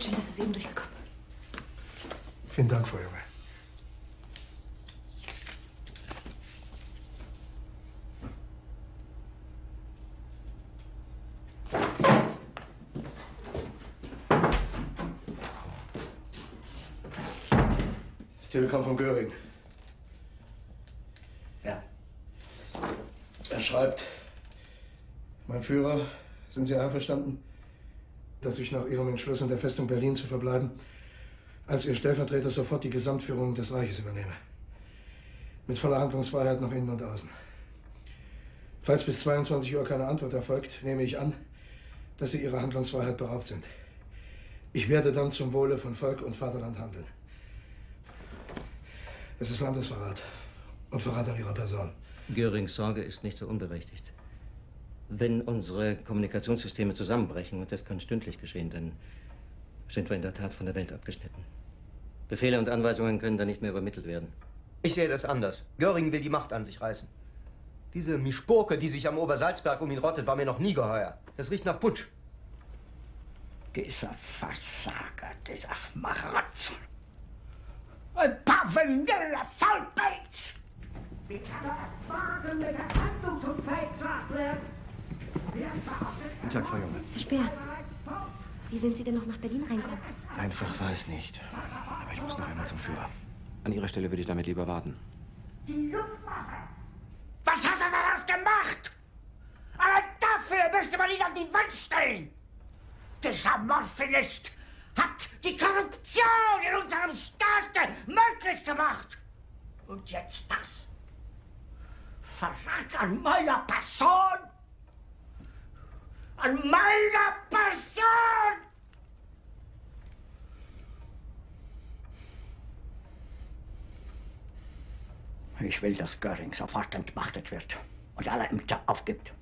Schön, dass es eben durchgekommen. Vielen Dank, Frau Junge. Telekom von Göring. Ja. Er schreibt, mein Führer, sind Sie einverstanden, dass ich nach Ihrem Entschluss in der Festung Berlin zu verbleiben, als Ihr Stellvertreter sofort die Gesamtführung des Reiches übernehme? Mit voller Handlungsfreiheit nach innen und außen. Falls bis 22 Uhr keine Antwort erfolgt, nehme ich an, dass Sie Ihrer Handlungsfreiheit beraubt sind. Ich werde dann zum Wohle von Volk und Vaterland handeln. Es ist Landesverrat und Verrat an Ihrer Person. Görings Sorge ist nicht so unberechtigt. Wenn unsere Kommunikationssysteme zusammenbrechen, und das kann stündlich geschehen, dann sind wir in der Tat von der Welt abgeschnitten. Befehle und Anweisungen können dann nicht mehr übermittelt werden. Ich sehe das anders. Göring will die Macht an sich reißen. Diese Mischpurke, die sich am Obersalzberg um ihn rottet, war mir noch nie geheuer. Das riecht nach Putsch. Dieser Versager, dieser Schmarotzer. Ein paar vanille Faulpelz! Wie kann er erfahren, wenn er handlungsunfähig gemacht wird? Guten Tag, Frau Junge. Herr Speer, wie sind Sie denn noch nach Berlin reinkommen? Einfach weiß nicht. Aber ich muss noch einmal zum Führer. An Ihrer Stelle würde ich damit lieber warten. Die Luftwaffe! Was hat er daraus gemacht? Allein dafür müsste man ihn an die Wand stellen! Dieser Morphinist hat die Korruption in unserem Staat möglich gemacht. Und jetzt das. Verrat an meiner Person! An meiner Person! Ich will, dass Göring sofort entmachtet wird und alle Ämter aufgibt.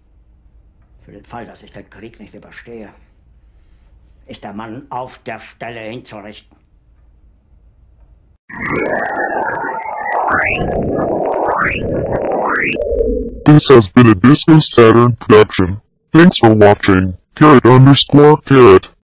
Für den Fall, dass ich den Krieg nicht überstehe, ist der Mann auf der Stelle hinzurichten. This has been a Disco Saturn production. Thanks for watching. Carrot underscore carrot.